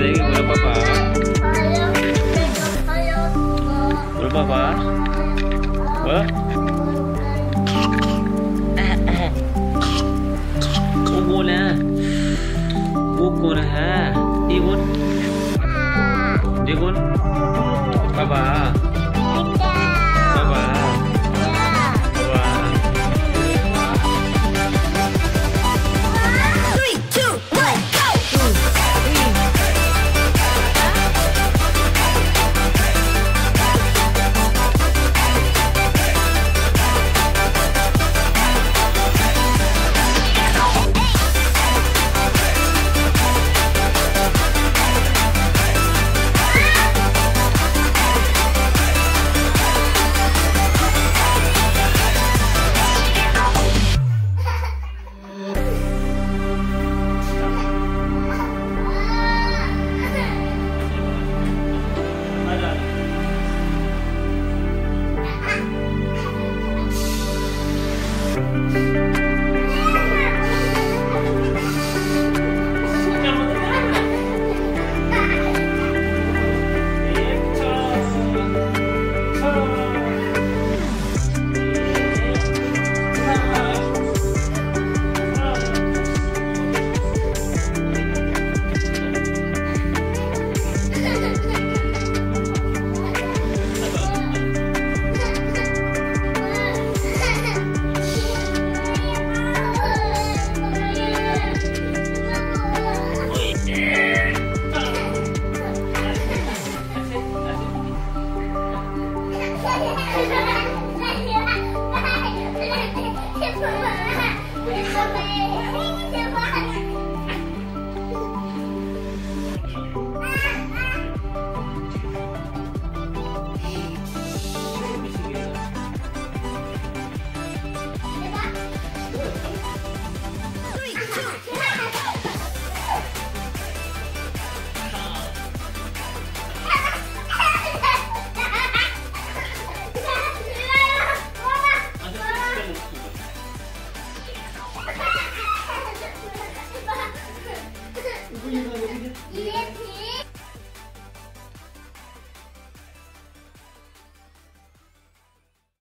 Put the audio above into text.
adik udah papa udah papa boleh Bukuna Bukuna ha Digun Digun apa?